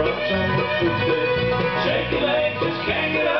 Shake your leg, just can't get up.